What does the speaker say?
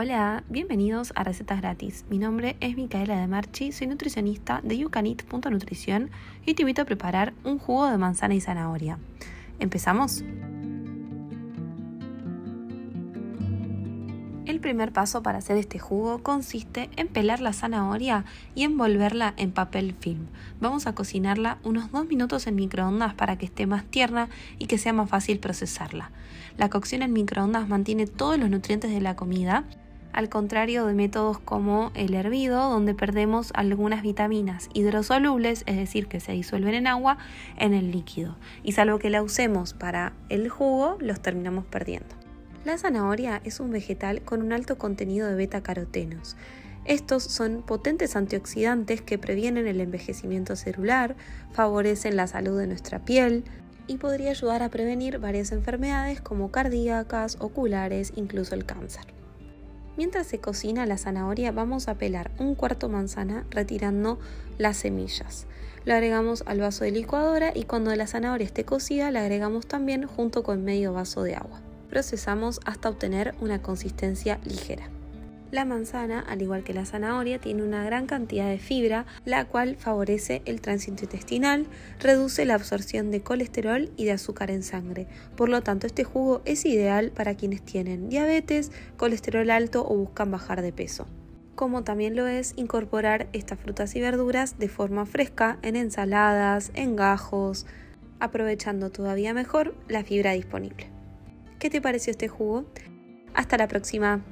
Hola, bienvenidos a Recetas Gratis. Mi nombre es Micaela de Marchi, soy nutricionista de YouCanEat.nutrición y te invito a preparar un jugo de manzana y zanahoria. ¿Empezamos? El primer paso para hacer este jugo consiste en pelar la zanahoria y envolverla en papel film. Vamos a cocinarla unos 2 minutos en microondas para que esté más tierna y que sea más fácil procesarla. La cocción en microondas mantiene todos los nutrientes de la comida al contrario de métodos como el hervido, donde perdemos algunas vitaminas hidrosolubles, es decir, que se disuelven en agua, en el líquido. Y salvo que la usemos para el jugo, los terminamos perdiendo. La zanahoria es un vegetal con un alto contenido de beta-carotenos. Estos son potentes antioxidantes que previenen el envejecimiento celular, favorecen la salud de nuestra piel y podría ayudar a prevenir varias enfermedades como cardíacas, oculares, incluso el cáncer. Mientras se cocina la zanahoria vamos a pelar un cuarto manzana retirando las semillas. Lo agregamos al vaso de licuadora y cuando la zanahoria esté cocida la agregamos también junto con medio vaso de agua procesamos hasta obtener una consistencia ligera. La manzana, al igual que la zanahoria, tiene una gran cantidad de fibra, la cual favorece el tránsito intestinal, reduce la absorción de colesterol y de azúcar en sangre. Por lo tanto, este jugo es ideal para quienes tienen diabetes, colesterol alto o buscan bajar de peso. Como también lo es incorporar estas frutas y verduras de forma fresca en ensaladas, en gajos, aprovechando todavía mejor la fibra disponible. ¿Qué te pareció este jugo? Hasta la próxima.